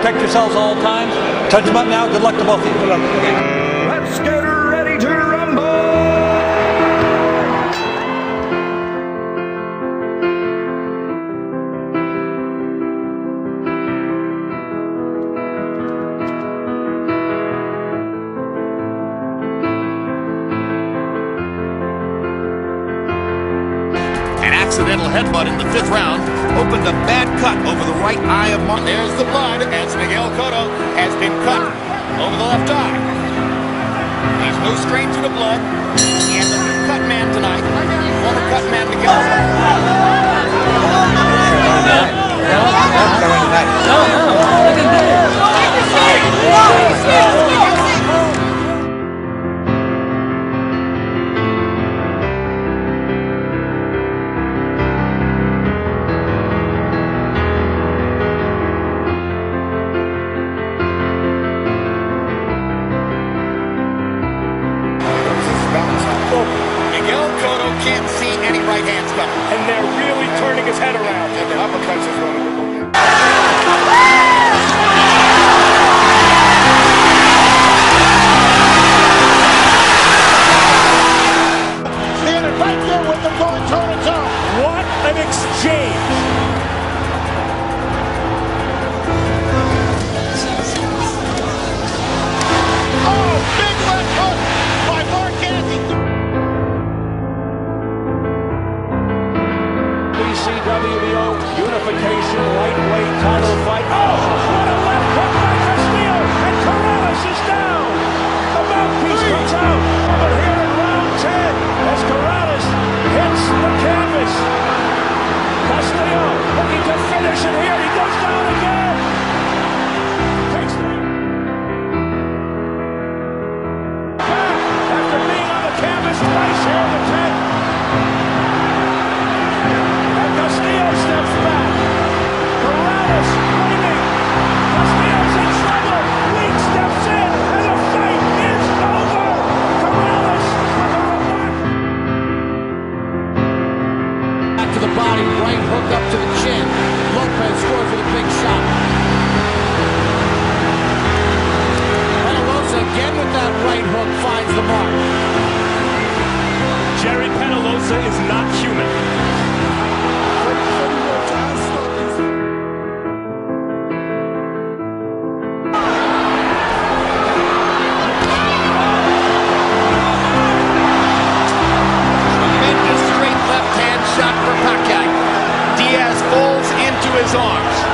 Protect yourselves all times. Touch them up now. Good luck to both of you. Let's get ready accidental headbutt in the fifth round opened a bad cut over the right eye of Martin. There's the blood as Miguel Cotto has been cut over the left eye. He's no stranger to the blood. And the new cut man tonight, former cut man Miguel. Can't see any right hands coming. And they're really turning his head around. And the uppercuts is running. BCWBO unification lightweight title fight. Oh, his arms.